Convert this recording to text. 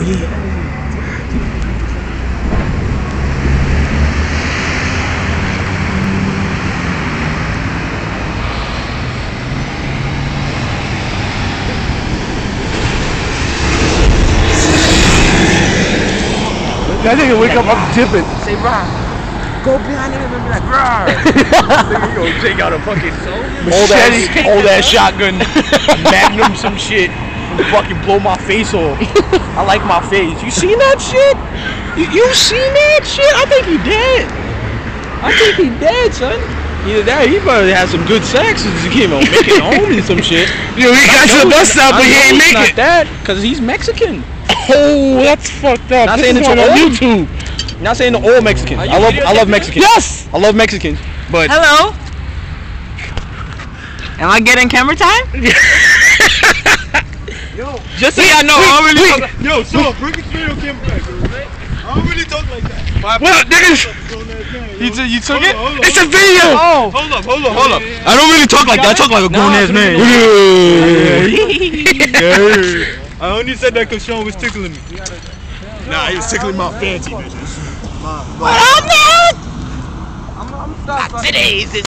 Oh yeah. That nigga wake up, I'm dipping. Say rah. Go behind him and be like rah. Nigga go take out a fucking old ass, old ass shotgun, magnum some shit, and fucking blow my face off. I like my face. You seen that shit? You, you seen that shit? I think he dead. I think he dead, son. Either that, he probably had some good sex and he came out making home and some shit. Yo, he got to the bus stop, but he ain't know it's make not it. that, cause he's Mexican. Oh, that's fucked up. Not this saying is it's one all- on YouTube. Not saying the all Mexicans. I love, I love Mexicans. Yes. I love Mexicans, but Hello. Am I getting camera time? just so y'all know, I don't really. talk- Yo, so bring it to your camera back, alright? I don't really talk like that. What, niggas? Grown. You, t- you took Hold it? on, hold on, It's a video. Oh. Hold up, hold up, hold up. I don't really talk like that. I talk like a grown ass man. I only said that because Shawn was tickling me. Nah, he was tickling my fancy bitches. Oh, Today's